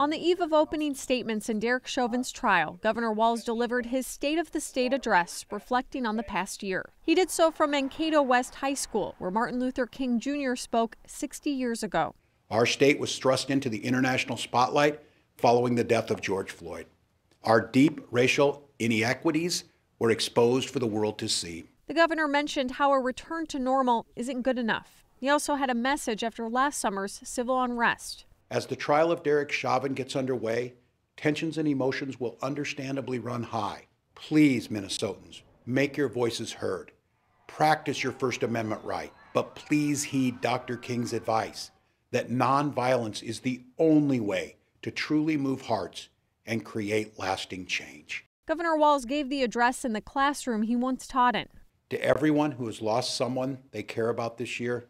On the eve of opening statements in Derek Chauvin's trial, Governor Walz delivered his State of the State address reflecting on the past year. He did so from Mankato West High School, where Martin Luther King Jr. spoke 60 years ago. Our state was thrust into the international spotlight following the death of George Floyd. Our deep racial inequities were exposed for the world to see. The governor mentioned how a return to normal isn't good enough. He also had a message after last summer's civil unrest. As the trial of Derek Chauvin gets underway, tensions and emotions will understandably run high. Please, Minnesotans, make your voices heard. Practice your First Amendment right, but please heed Dr. King's advice that nonviolence is the only way to truly move hearts and create lasting change. Governor Walz gave the address in the classroom he once taught in. To everyone who has lost someone they care about this year,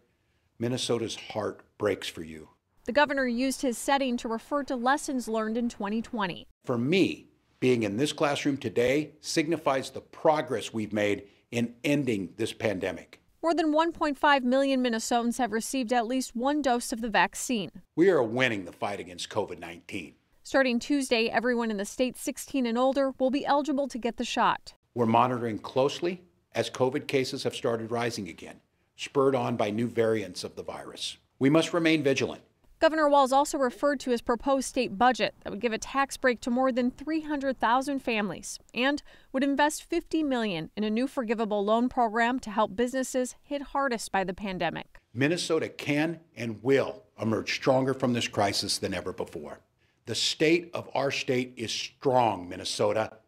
Minnesota's heart breaks for you. The governor used his setting to refer to lessons learned in 2020. For me, being in this classroom today signifies the progress we've made in ending this pandemic. More than 1.5 million Minnesotans have received at least one dose of the vaccine. We are winning the fight against COVID 19. Starting Tuesday, everyone in the state 16 and older will be eligible to get the shot. We're monitoring closely as COVID cases have started rising again, spurred on by new variants of the virus. We must remain vigilant Governor Walz also referred to his proposed state budget that would give a tax break to more than 300,000 families and would invest 50 million in a new forgivable loan program to help businesses hit hardest by the pandemic. Minnesota can and will emerge stronger from this crisis than ever before. The state of our state is strong, Minnesota.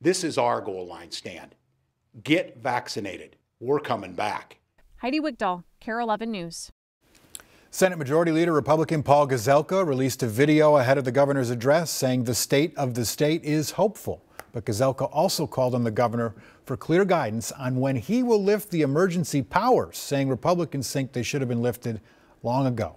This is our goal line stand. Get vaccinated. We're coming back. Heidi Wigdahl, KARE 11 News. Senate Majority Leader Republican Paul Gazelka released a video ahead of the governor's address saying the state of the state is hopeful. But Gazelka also called on the governor for clear guidance on when he will lift the emergency powers, saying Republicans think they should have been lifted long ago.